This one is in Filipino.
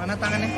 Mana tangannya?